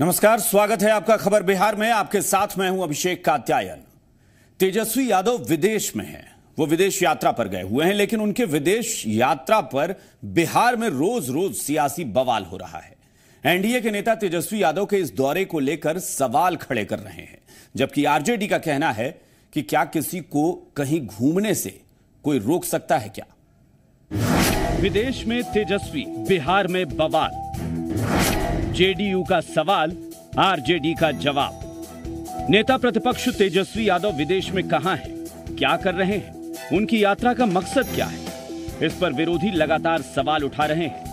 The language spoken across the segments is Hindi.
नमस्कार, स्वागत है आपका खबर बिहार में। आपके साथ मैं हूँ अभिषेक कात्यायन। तेजस्वी यादव विदेश में हैं। वो विदेश यात्रा पर गए हुए हैं, लेकिन उनके विदेश यात्रा पर बिहार में रोज रोज सियासी बवाल हो रहा है। एनडीए के नेता तेजस्वी यादव के इस दौरे को लेकर सवाल खड़े कर रहे हैं, जबकि आरजेडी का कहना है कि क्या किसी को कहीं घूमने से कोई रोक सकता है क्या? विदेश में तेजस्वी, बिहार में बवाल। जेडीयू का सवाल, आरजेडी का जवाब। नेता प्रतिपक्ष तेजस्वी यादव विदेश में कहाँ हैं? क्या कर रहे हैं? उनकी यात्रा का मकसद क्या है? इस पर विरोधी लगातार सवाल उठा रहे हैं।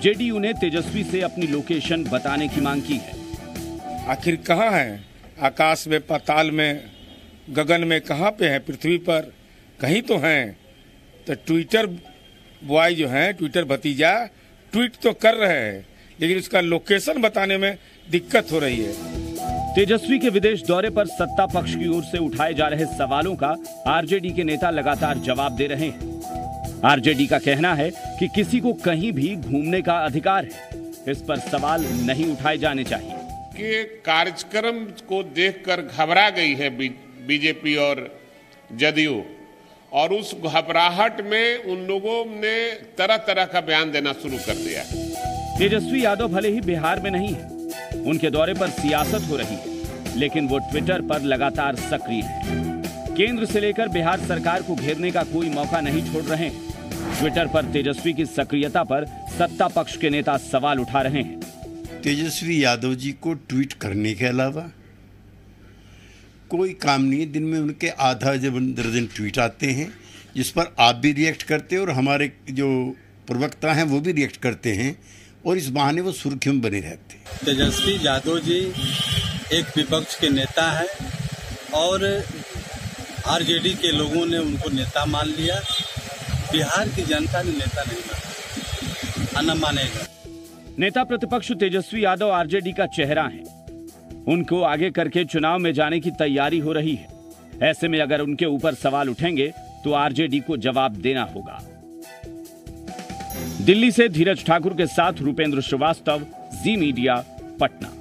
जेडीयू ने तेजस्वी से अपनी लोकेशन बताने की मांग की है। आखिर कहाँ है? आकाश में, पाताल में, गगन में कहाँ पे है? पृथ्वी पर कहीं तो हैं। तो ट्विटर बॉय जो हैं ट्विटर भतीजा ट्वीट तो कर रहे हैं लेकिन उसका लोकेशन बताने में दिक्कत हो रही है। तेजस्वी के विदेश दौरे पर सत्ता पक्ष की ओर से उठाए जा रहे सवालों का आरजेडी के नेता लगातार जवाब दे रहे हैं। आरजेडी का कहना है कि किसी को कहीं भी घूमने का अधिकार है इस पर सवाल नहीं उठाए जाने चाहिए। के कार्यक्रम को देखकर घबरा गई है बीजेपी और जदयू। और उस घबराहट में उन लोगों ने तरह तरह का बयान देना शुरू कर दिया तेजस्वी यादव भले ही बिहार में नहीं है उनके दौरे पर सियासत हो रही है लेकिन वो ट्विटर पर लगातार सक्रिय हैं। केंद्र से लेकर बिहार सरकार को घेरने का कोई मौका नहीं छोड़ रहे हैं। ट्विटर पर तेजस्वी की सक्रियता पर सत्ता पक्ष के नेता सवाल उठा रहे हैं। तेजस्वी यादव जी को ट्वीट करने के अलावा कोई काम नहीं है। दिन में उनके आधा जब दर्जन ट्वीट आते हैं जिस पर आप भी रिएक्ट करते हैं और हमारे जो प्रवक्ता हैं वो भी रिएक्ट करते हैं और इस बहाने वो सुर्खियों में बने रहते हैं। तेजस्वी यादव जी एक विपक्ष के नेता है और आरजेडी के लोगों ने उनको नेता मान लिया। बिहार की जनता ने नेता नहीं माना। मानेगा। नेता प्रतिपक्ष तेजस्वी यादव आरजेडी का चेहरा है। उनको आगे करके चुनाव में जाने की तैयारी हो रही है। ऐसे में अगर उनके ऊपर सवाल उठेंगे तो आरजेडी को जवाब देना होगा। दिल्ली से धीरज ठाकुर के साथ रूपेंद्र श्रीवास्तव, जी मीडिया, पटना।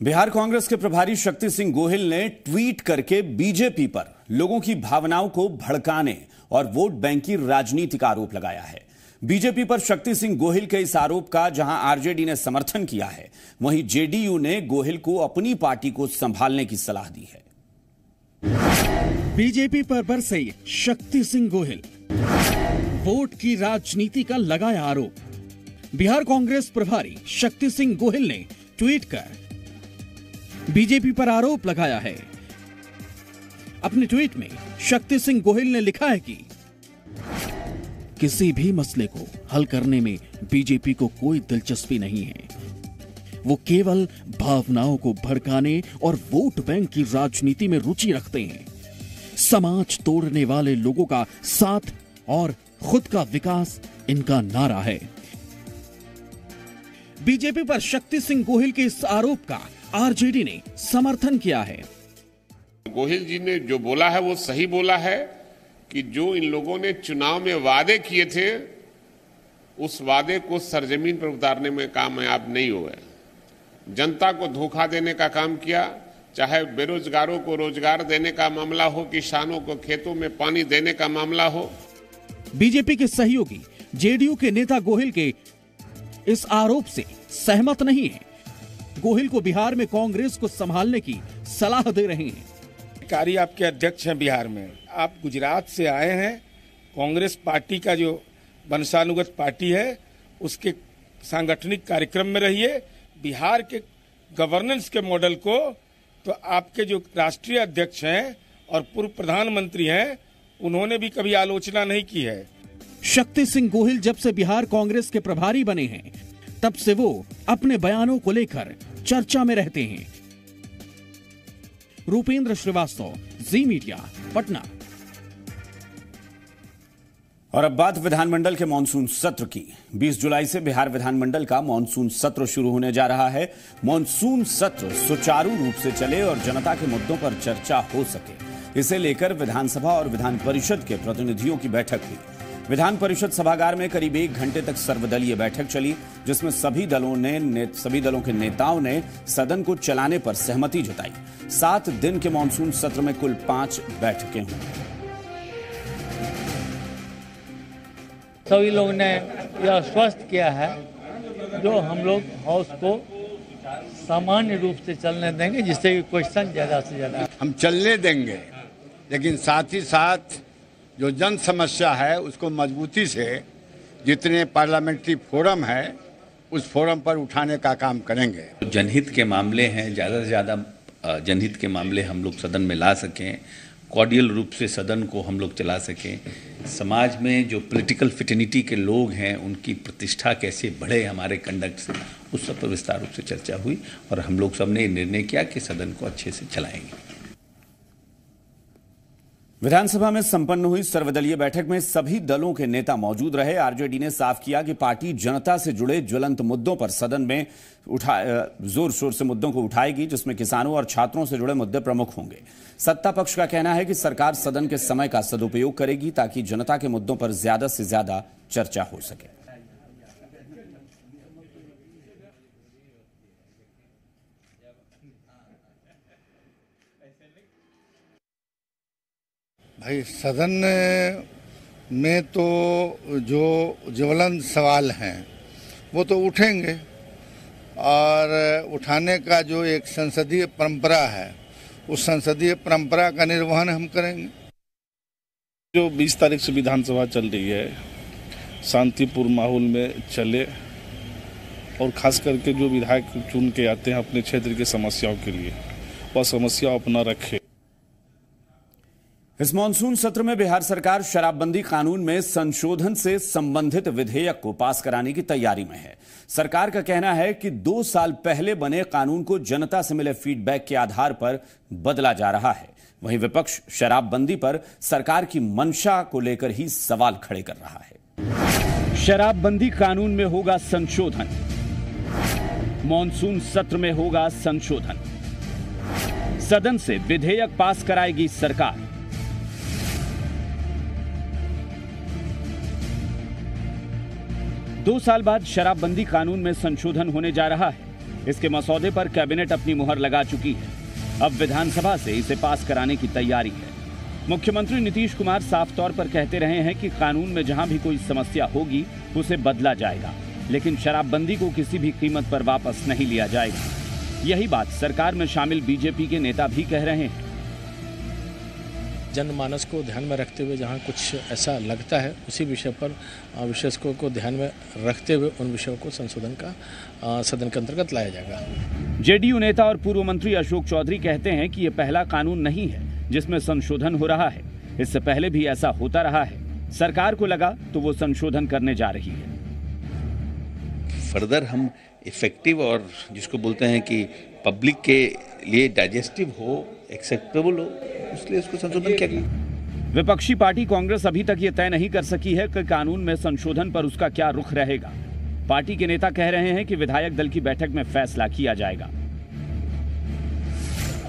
बिहार कांग्रेस के प्रभारी शक्ति सिंह गोहिल ने ट्वीट करके बीजेपी पर लोगों की भावनाओं को भड़काने और वोट बैंक की राजनीति का आरोप लगाया है। बीजेपी पर शक्ति सिंह गोहिल के इस आरोप का, जहाँ आरजेडी ने समर्थन किया है, वहीं जेडीयू ने गोहिल को अपनी पार्टी को संभालने की सलाह दी है। बीजेपी पर बरसे शक्ति सिंह गोहिल। वोट की राजनीति का लगाया आरोप। बिहार कांग्रेस प्रभारी शक्ति सिंह गोहिल ने ट्वीट कर बीजेपी पर आरोप लगाया है। अपने ट्वीट में शक्ति सिंह गोहिल ने लिखा है कि किसी भी मसले को हल करने में बीजेपी को कोई दिलचस्पी नहीं है। वो केवल भावनाओं को भड़काने और वोट बैंक की राजनीति में रुचि रखते हैं। समाज तोड़ने वाले लोगों का साथ और खुद का विकास इनका नारा है। बीजेपी पर शक्ति सिंह गोहिल के इस आरोप का आरजेडी ने समर्थन किया है। गोहिल जी ने जो बोला है, वो सही बोला है। कि जो इन लोगों ने चुनाव में वादे किए थे उस वादे को सरजमीन पर उतारने में कामयाब नहीं हुए। जनता को धोखा देने का काम किया चाहे बेरोजगारों को रोज़गार देने का मामला हो किसानों को खेतों में पानी देने का मामला हो। बीजेपी के सहयोगी जेडीयू के नेता गोहिल के इस आरोप से सहमत नहीं है। गोहिल को बिहार में कांग्रेस को संभालने की सलाह दे रहे हैं। कार्य आपके अध्यक्ष हैं बिहार में। आप गुजरात से आए हैं, कांग्रेस पार्टी का जो वंशानुगत पार्टी है, उसके सांगठनिक कार्यक्रम में रहिए, बिहार के गवर्नेंस के मॉडल को तो आपके जो राष्ट्रीय अध्यक्ष हैं और पूर्व प्रधानमंत्री हैं, उन्होंने भी कभी आलोचना नहीं की है। शक्ति सिंह गोहिल जब से बिहार कांग्रेस के प्रभारी बने हैं, तब से वो अपने बयानों को लेकर चर्चा में रहते हैं। रूपेंद्र श्रीवास्तव, जी मीडिया, पटना। और अब बात विधानमंडल के मानसून सत्र की। 20 जुलाई से बिहार विधानमंडल का मानसून सत्र शुरू होने जा रहा है। मानसून सत्र सुचारू रूप से चले और जनता के मुद्दों पर चर्चा हो सके। इसे लेकर विधानसभा और विधान परिषद के प्रतिनिधियों की बैठक हुई। विधान परिषद सभागार में करीब एक घंटे तक सर्वदलीय बैठक चली, जिसमें सभी दलों ने ने सभी दलों के नेताओं ने सदन को चलाने पर सहमति जताई। सात दिन के मानसून सत्र में कुल पाँच बैठकें हुई। सभी लोग ने यह स्पष्ट किया है जो हम लोग हाउस को सामान्य रूप से चलने देंगे जिससे कि क्वेश्चन ज़्यादा से ज़्यादा हम चलने देंगे लेकिन साथ ही साथ जो जन समस्या है उसको मजबूती से जितने पार्लियामेंट्री फोरम है उस फोरम पर उठाने का काम करेंगे। जनहित के मामले हैं ज़्यादा से ज़्यादा जनहित के मामले हम लोग सदन में ला सकें। कॉर्डियल रूप से सदन को हम लोग चला सकें। समाज में जो पॉलिटिकल फिटनिटी के लोग हैं, उनकी प्रतिष्ठा कैसे बढ़े हमारे कंडक्ट से उस सब पर विस्तार रूप से चर्चा हुई और हम लोग सबने निर्णय किया कि सदन को अच्छे से चलाएँगे। विधानसभा में संपन्न हुई सर्वदलीय बैठक में सभी दलों के नेता मौजूद रहे। आरजेडी ने साफ़ किया कि पार्टी जनता से जुड़े ज्वलंत मुद्दों पर सदन में उठा ज़ोर शोर से मुद्दों को उठाएगी, जिसमें किसानों और छात्रों से जुड़े मुद्दे प्रमुख होंगे। सत्ता पक्ष का कहना है कि सरकार सदन के समय का सदुपयोग करेगी, ताकि जनता के मुद्दों पर ज़्यादा से ज़्यादा चर्चा हो सके। भाई, सदन में तो जो ज्वलंत सवाल हैं, वो तो उठेंगे। और उठाने का जो एक संसदीय परंपरा है, उस संसदीय परंपरा का निर्वहन हम करेंगे। जो 20 तारीख से विधानसभा चल रही है, शांतिपूर्ण माहौल में चले, और खास करके जो विधायक चुन के आते हैं अपने क्षेत्र की समस्याओं के लिए, वह समस्या अपना रखे। इस मानसून सत्र में बिहार सरकार शराबबंदी कानून में संशोधन से संबंधित विधेयक को पास कराने की तैयारी में है। सरकार का कहना है कि दो साल पहले बने कानून को जनता से मिले फीडबैक के आधार पर बदला जा रहा है। वहीं विपक्ष शराबबंदी पर सरकार की मंशा को लेकर ही सवाल खड़े कर रहा है। शराबबंदी कानून में होगा संशोधन। मानसून सत्र में होगा संशोधन। सदन से विधेयक पास कराएगी सरकार। दो साल बाद शराबबंदी कानून में संशोधन होने जा रहा है। इसके मसौदे पर कैबिनेट अपनी मुहर लगा चुकी है। अब विधानसभा से इसे पास कराने की तैयारी है। मुख्यमंत्री नीतीश कुमार साफ़ तौर पर कहते रहे हैं कि कानून में जहाँ भी कोई समस्या होगी, उसे बदला जाएगा। लेकिन शराबबंदी को किसी भी कीमत पर वापस नहीं लिया जाएगा। यही बात सरकार में शामिल बीजेपी के नेता भी कह रहे हैं। जनमानस को ध्यान में रखते हुए जहाँ कुछ ऐसा लगता है उसी विषय पर विशेषज्ञों को ध्यान में रखते हुए उन विषयों को संशोधन का सदन के अंतर्गत लाया जाएगा। जेडीयू नेता और पूर्व मंत्री अशोक चौधरी कहते हैं कि ये पहला कानून नहीं है जिसमें संशोधन हो रहा है। इससे पहले भी ऐसा होता रहा है। सरकार को लगा तो वो संशोधन करने जा रही है। फर्दर हम इफ़ेक्टिव और जिसको बोलते हैं कि पब्लिक के लिए डाइजेस्टिव हो एक्सेप्टेबल हो इसलिए इसको संशोधन किया गया। विपक्षी पार्टी कांग्रेस अभी तक ये तय नहीं कर सकी है कि कानून में संशोधन पर उसका क्या रुख रहेगा। पार्टी के नेता कह रहे हैं कि विधायक दल की बैठक में फैसला किया जाएगा।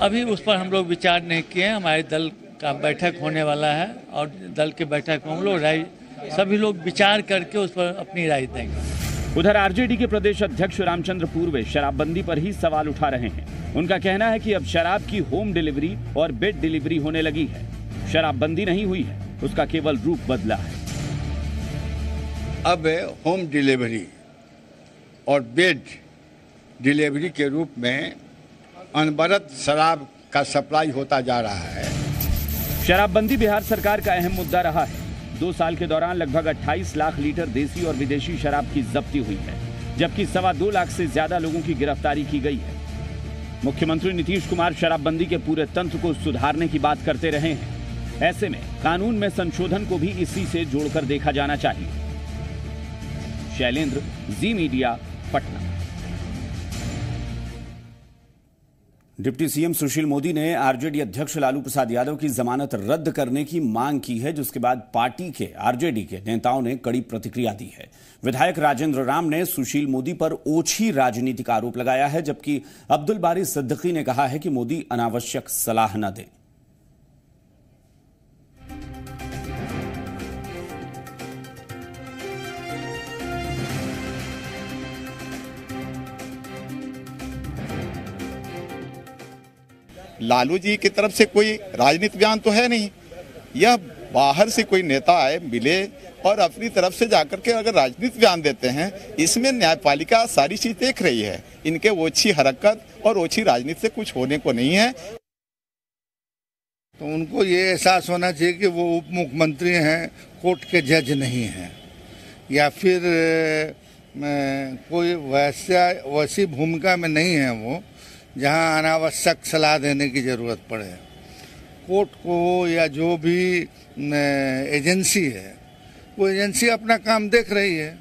अभी उस पर हम लोग विचार नहीं किए हमारे दल का बैठक होने वाला है और दल के बैठक में हम लोग राय सभी लोग विचार करके उस पर अपनी राय देंगे। उधर आरजेडी के प्रदेश अध्यक्ष रामचंद्र पूर्वे शराबबंदी पर ही सवाल उठा रहे हैं। उनका कहना है कि अब शराब की होम डिलीवरी और बेड डिलीवरी होने लगी है। शराबबंदी नहीं हुई है उसका केवल रूप बदला है। अब होम डिलीवरी और बेड डिलीवरी के रूप में अनवरत शराब का सप्लाई होता जा रहा है। शराबबंदी बिहार सरकार का अहम मुद्दा रहा है। दो साल के दौरान लगभग 28 लाख लीटर देसी और विदेशी शराब की जब्ती हुई है, जबकि सवा दो लाख से ज़्यादा लोगों की गिरफ्तारी की गई है। मुख्यमंत्री नीतीश कुमार शराबबंदी के पूरे तंत्र को सुधारने की बात करते रहे हैं। ऐसे में कानून में संशोधन को भी इसी से जोड़कर देखा जाना चाहिए। Shailendra, Zee Media, Patna. Deputy CM Sushil Modi ने आरजेडी अध्यक्ष लालू प्रसाद यादव की जमानत रद्द करने की मांग की है, जिसके बाद पार्टी के, आरजेडी के नेताओं ने कड़ी प्रतिक्रिया दी है। विधायक राजेंद्र राम ने सुशील मोदी पर ओछी राजनीति का आरोप लगाया है, जबकि अब्दुल बारी सिद्दकी ने कहा है कि मोदी अनावश्यक सलाह न दें। लालू जी की तरफ़ से कोई राजनीतिक बयान तो है नहीं। यह बाहर से कोई नेता आए, मिले और अपनी तरफ़ से जाकर के अगर राजनीतिक बयान देते हैं, इसमें न्यायपालिका सारी चीज़ देख रही है। इनके ओछी हरकत और ओछी राजनीति से कुछ होने को नहीं है। तो उनको ये एहसास होना चाहिए कि वो उप मुख्यमंत्री हैं, कोर्ट के जज नहीं हैं। या फिर कोई वैसा, वैसी भूमिका में नहीं है वो। जहाँ अनावश्यक सलाह देने की ज़रूरत पड़े। कोर्ट को या जो भी एजेंसी है, वो एजेंसी अपना काम देख रही है।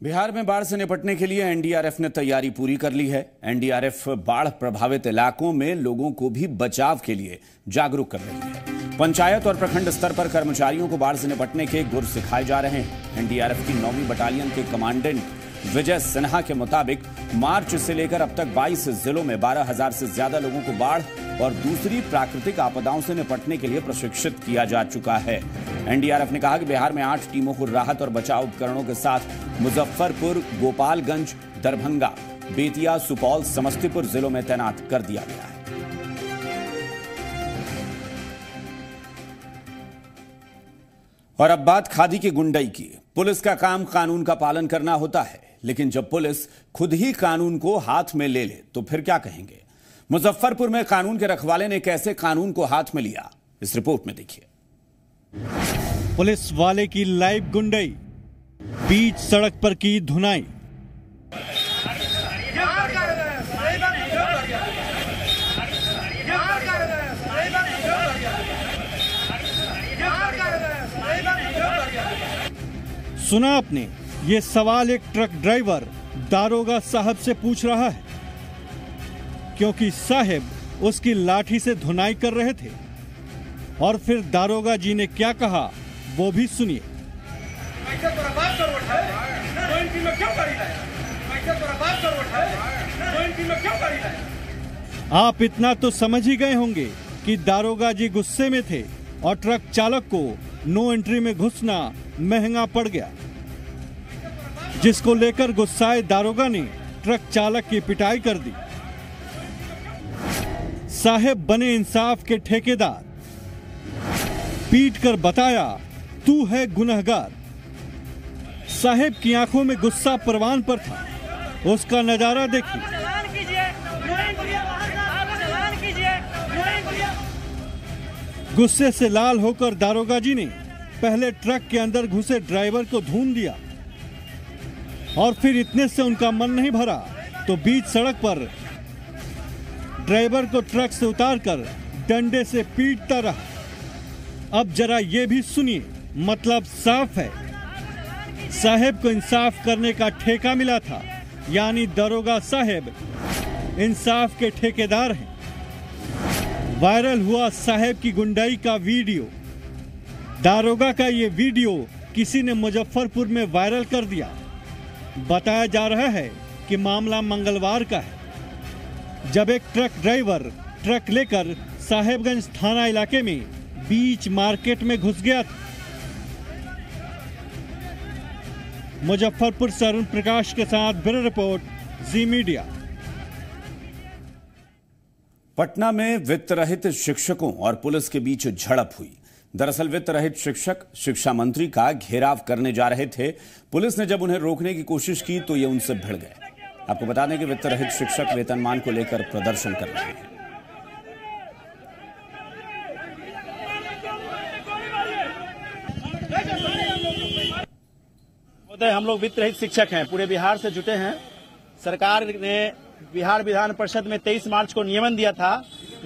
बिहार में बाढ़ से निपटने के लिए एनडीआरएफ ने तैयारी पूरी कर ली है। एनडीआरएफ बाढ़ प्रभावित इलाकों में लोगों को भी बचाव के लिए जागरूक कर रही है। पंचायत और प्रखंड स्तर पर कर्मचारियों को बाढ़ से निपटने के गुर सिखाए जा रहे हैं। एनडीआरएफ की नौवीं बटालियन के कमांडेंट विजय सिन्हा के मुताबिक मार्च से लेकर अब तक 22 जिलों में 12,000 से ज़्यादा लोगों को बाढ़ और दूसरी प्राकृतिक आपदाओं से निपटने के लिए प्रशिक्षित किया जा चुका है। एनडीआरएफ ने कहा कि बिहार में आठ टीमों को राहत और बचाव उपकरणों के साथ मुजफ्फरपुर गोपालगंज दरभंगा बेतिया सुपौल समस्तीपुर जिलों में तैनात कर दिया गया है। और अब बात खादी की गुंडई की। पुलिस का काम कानून का पालन करना होता है। लेकिन जब पुलिस खुद ही कानून को हाथ में ले ले तो फिर क्या कहेंगे? मुजफ्फरपुर में कानून के रखवाले ने कैसे कानून को हाथ में लिया? इस रिपोर्ट में देखिए। पुलिस वाले की लाइव गुंडई, बीच सड़क पर की धुनाई। सुना आपने ये सवाल एक ट्रक ड्राइवर दारोगा साहब से पूछ रहा है क्योंकि साहब उसकी लाठी से धुनाई कर रहे थे। और फिर दारोगा जी ने क्या कहा वो भी सुनिए। आप इतना तो समझ ही गए होंगे कि दारोगा जी गुस्से में थे और ट्रक चालक को नो एंट्री में घुसना महँगा पड़ गया। जिसको लेकर गुस्साए दारोगा ने ट्रक चालक की पिटाई कर दी। साहेब बने इंसाफ के ठेकेदार, पीट कर बताया, तू है गुनहगार। साहेब की आँखों में गुस्सा परवान पर था। उसका नज़ारा देखिए। गुस्से से लाल होकर दारोगा जी ने पहले ट्रक के अंदर घुसे ड्राइवर को धूम दिया। और फिर इतने से उनका मन नहीं भरा तो बीच सड़क पर ड्राइवर को ट्रक से उतारकर डंडे से पीटता रहा। अब जरा ये भी सुनिए मतलब साफ़ है। साहेब को इंसाफ करने का ठेका मिला था, यानी दरोगा साहेब इंसाफ के ठेकेदार हैं। वायरल हुआ साहेब की गुंडाई का वीडियो। दारोगा का ये वीडियो किसी ने मुजफ्फरपुर में वायरल कर दिया। बताया जा रहा है कि मामला मंगलवार का है। जब एक ट्रक ड्राइवर ट्रक लेकर साहेबगंज थाना इलाके में बीच मार्केट में घुस गया था। मुजफ्फरपुर से अरुण प्रकाश के साथ bureau report, Zee Media. Patna में वित्त रहित शिक्षकों और पुलिस के बीच झड़प हुई। दरअसल वित्त रहित शिक्षक, शिक्षा मंत्री का घेराव करने जा रहे थे। पुलिस ने जब उन्हें रोकने की कोशिश की तो ये उनसे भिड़ गए। आपको बता दें कि वित्त रहित शिक्षक वेतनमान को लेकर प्रदर्शन कर रहे हैं। हम लोग वित्त रहित शिक्षक हैं, पूरे बिहार से जुटे हैं। सरकार ने बिहार विधान परिषद में 23 मार्च को नियमन दिया था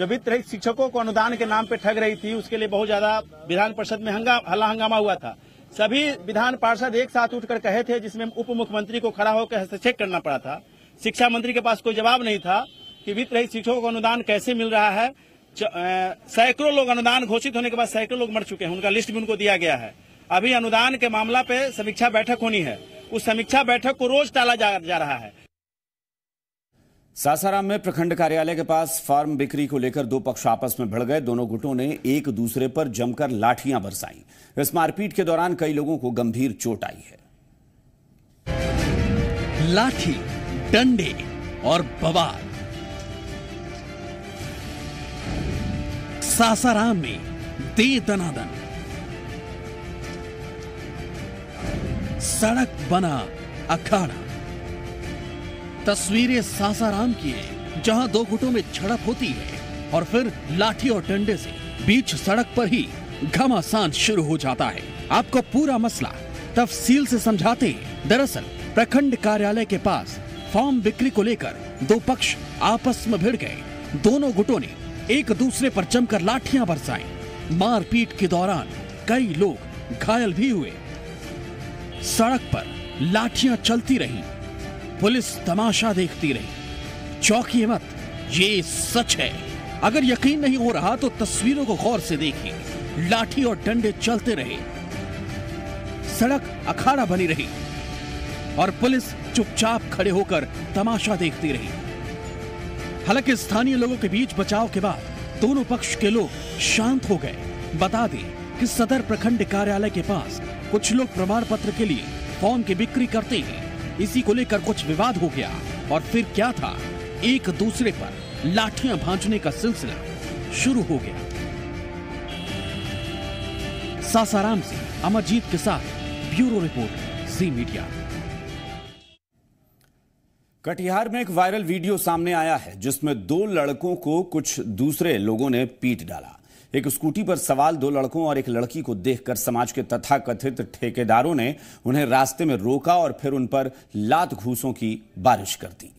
जो वित्त रहित शिक्षकों को अनुदान के नाम पे ठग रही थी उसके लिए बहुत ज़्यादा विधान परिषद में हंगा हल्ला हंगामा हुआ था। सभी विधान पार्षद एक साथ उठकर कहे थे जिसमें उप मुख्यमंत्री को खड़ा होकर हस्तक्षेप करना पड़ा था। शिक्षा मंत्री के पास कोई जवाब नहीं था कि वित्त रहित शिक्षकों को अनुदान कैसे मिल रहा है। सैकड़ों लोग अनुदान घोषित होने के बाद सैकड़ों लोग मर चुके हैं उनका लिस्ट भी उनको दिया गया है। अभी अनुदान के मामला पे समीक्षा बैठक होनी है। उस समीक्षा बैठक को रोज टाला जा, जा रहा है। सासाराम में प्रखंड कार्यालय के पास फार्म बिक्री को लेकर दो पक्ष आपस में भिड़ गए। दोनों गुटों ने एक दूसरे पर जमकर लाठियाँ बरसाई। इस मारपीट के दौरान कई लोगों को गंभीर चोट आई है। लाठी, डंडे और बवाल। सासाराम में दे दनादन। सड़क बना अखाड़ा। तस्वीरें सासाराम की है, जहाँ दो गुटों में झड़प होती है और फिर लाठी और डंडे से बीच सड़क पर ही घमासान शुरू हो जाता है। आपको पूरा मसला तफसील से समझाते हैं। दरअसल, प्रखंड कार्यालय के पास फॉर्म बिक्री को लेकर दो पक्ष आपस में भिड़ गए। दोनों गुटों ने एक दूसरे पर जमकर लाठियाँ बरसाई। मारपीट के दौरान कई लोग घायल भी हुए। सड़क पर लाठियाँ चलती रहीं। पुलिस तमाशा देखती रही। चौकी मत, ये सच है। अगर यकीन नहीं हो रहा तो तस्वीरों को गौर से देखिए। लाठी और डंडे चलते रहे। सड़क अखाड़ा बनी रही और पुलिस चुपचाप खड़े होकर तमाशा देखती रही। हालाँकि स्थानीय लोगों के बीच बचाव के बाद दोनों पक्ष के लोग शांत हो गए। बता दें कि सदर प्रखंड कार्यालय के पास कुछ लोग प्रमाण पत्र के लिए फॉर्म की बिक्री करते हैं। इसी को लेकर कुछ विवाद हो गया और फिर क्या था? एक दूसरे पर लाठियाँ भांजने का सिलसिला शुरू हो गया। सासाराम से अमरजीत के साथ bureau report, Zee Media. Katihar में एक वायरल वीडियो सामने आया है, जिसमें दो लड़कों को कुछ दूसरे लोगों ने पीट डाला। एक स्कूटी पर सवाल दो लड़कों और एक लड़की को देखकर समाज के तथाकथित ठेकेदारों ने उन्हें रास्ते में रोका और फिर उन पर लात घूसों की बारिश कर दी।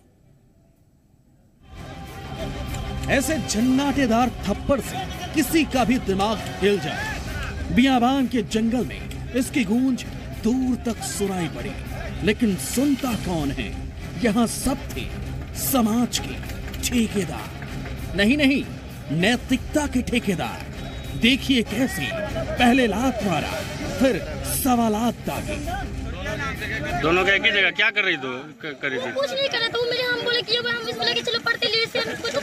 ऐसे झन्नाटेदार थप्पड़ से किसी का भी दिमाग हिल जाए। बियाबान के जंगल में इसकी गूंज दूर तक सुनाई पड़ी। लेकिन सुनता कौन है? यहाँ सब थे समाज के ठेकेदार। नहीं नहीं नैतिकता के ठेकेदार। देखिए कैसे पहले लात मारा फिर सवालात दागे। दोनों का एक ही जगह क्या कर रही तू? कर रही थी? कुछ नहीं करा तो मेरे हम बोले कि हम इसको लेके चलो पढ़ते लिए से हम कुछ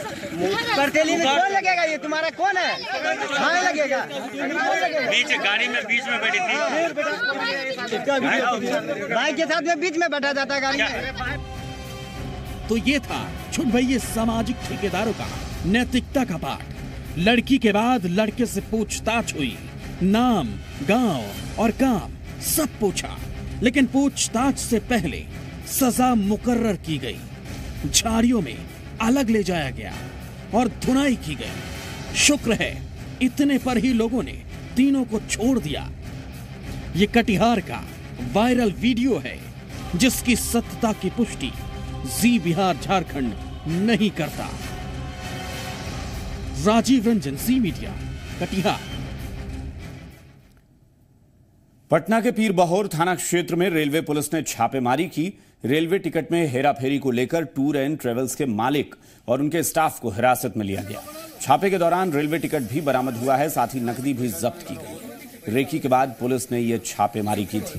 पढ़ते लिए कौन लगेगा ये? तुम्हारा कौन है? हाँ लगेगा? बीच गाड़ी में बीच में बैठी थी। भाई के साथ में बीच में बैठा जाता है गाड़ी में। तो ये था छुट भैया सामाजिक ठेकेदारों का नैतिकता का पाठ। लड़की के बाद लड़के से पूछताछ हुई। नाम, गाँव और काम, सब पूछा। लेकिन पूछताछ से पहले सजा मुकर्र की गई। झाड़ियों में अलग ले जाया गया और धुनाई की गई। शुक्र है, इतने पर ही लोगों ने तीनों को छोड़ दिया। ये कटिहार का वायरल वीडियो है, जिसकी सत्यता की पुष्टि जी बिहार झारखंड नहीं करता। राजीव रंजन जी मीडिया कटिहार। पटना के पीर बहोर थाना क्षेत्र में रेलवे पुलिस ने छापेमारी की। रेलवे टिकट में हेराफेरी को लेकर टूर एंड ट्रेवल्स के मालिक और उनके स्टाफ को हिरासत में लिया गया। छापे के दौरान रेलवे टिकट भी बरामद हुआ है साथ ही नकदी भी जब्त की गई रेकी के बाद पुलिस ने यह छापेमारी की थी।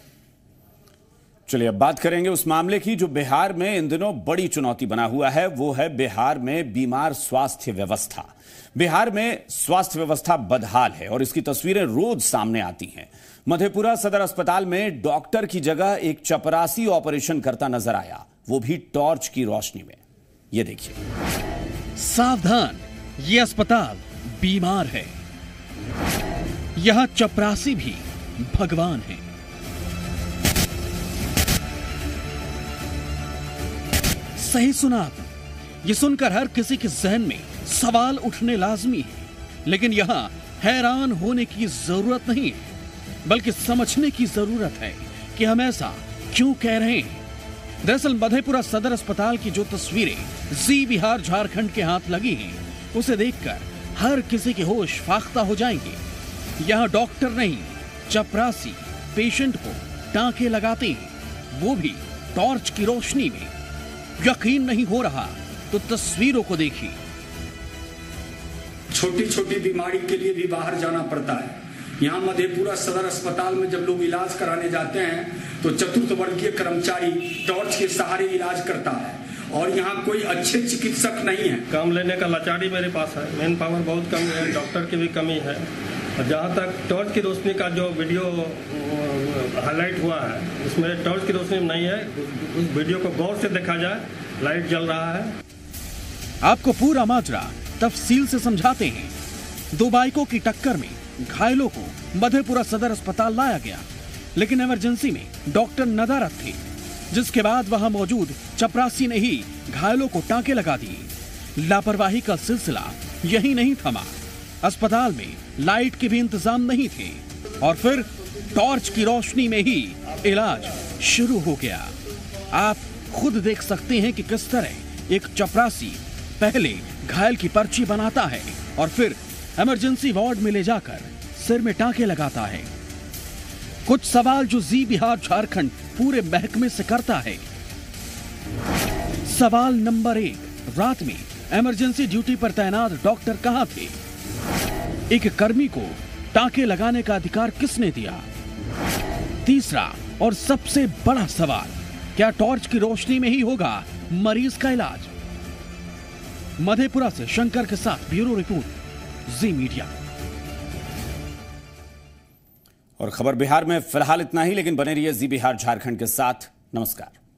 चलिए, अब बात करेंगे उस मामले की जो बिहार में इन दिनों बड़ी चुनौती बना हुआ है, वो है बिहार में बीमार स्वास्थ्य व्यवस्था। बिहार में स्वास्थ्य व्यवस्था बदहाल है और इसकी तस्वीरें रोज सामने आती हैं। मधेपुरा सदर अस्पताल में डॉक्टर की जगह एक चपरासी ऑपरेशन करता नज़र आया, वो भी टॉर्च की रोशनी में। ये देखिए। सावधान, ये अस्पताल बीमार है। यहाँ चपरासी भी भगवान है। सही सुना आपने ये सुनकर हर किसी के जहन में सवाल उठने लाजमी है। लेकिन यहाँ हैरान होने की ज़रूरत नहीं है, बल्कि समझने की ज़रूरत है कि हम ऐसा क्यों कह रहे हैं। दरअसल मधेपुरा सदर अस्पताल की जो तस्वीरें जी बिहार झारखंड के हाथ लगी हैं, उसे देखकर हर किसी के होश फाख्ता हो जाएँगे। यहाँ डॉक्टर नहीं, चपरासी पेशेंट को टांके लगाते हैं। वो भी टॉर्च की रोशनी में। यकीन नहीं हो रहा तो तस्वीरों को देखिए। छोटी छोटी बीमारी के लिए भी बाहर जाना पड़ता है। यहाँ मधेपुरा सदर अस्पताल में जब लोग इलाज कराने जाते हैं तो चतुर्थ वर्गीय कर्मचारी टॉर्च के सहारे इलाज करता है। और यहाँ कोई अच्छे चिकित्सक नहीं है। काम लेने का लाचारी मेरे पास है। मैन पावर बहुत कम है डॉक्टर की भी कमी है। और जहाँ तक टॉर्च की रोशनी का जो वीडियो हाईलाइट हुआ है। उसमें टॉर्च की रोशनी नहीं है। उस वीडियो को गौर से देखा जाए, लाइट जल रहा है। आपको पूरा माजरा तफसील से समझाते हैं। दो बाइकों की टक्कर में घायलों को मधेपुरा सदर अस्पताल लाया गया। लेकिन इमरजेंसी में डॉक्टर नदारत थे, जिसके बाद वहाँ मौजूद चपरासी ने ही घायलों को टांके लगा दिए। लापरवाही का सिलसिला यही नहीं थमा। अस्पताल में लाइट के भी इंतज़ाम नहीं थे। और फिर टॉर्च की रोशनी में ही इलाज शुरू हो गया। आप खुद देख सकते हैं कि किस तरह एक चपरासी पहले घायल की पर्ची बनाता है और फिर इमरजेंसी वार्ड में ले जाकर सिर में टांके लगाता है। कुछ सवाल जो जी बिहार झारखंड पूरे महकमे से करता है। सवाल नंबर एक, रात में इमरजेंसी ड्यूटी पर तैनात डॉक्टर कहाँ थे? एक कर्मी को टांके लगाने का अधिकार किसने दिया? तीसरा और सबसे बड़ा सवाल, क्या टॉर्च की रोशनी में ही होगा मरीज़ का इलाज? मधेपुरा से शंकर के साथ ब्यूरो रिपोर्ट, जी मीडिया। और खबर बिहार में फ़िलहाल इतना ही, लेकिन बने रहिए जी बिहार झारखंड के साथ। नमस्कार।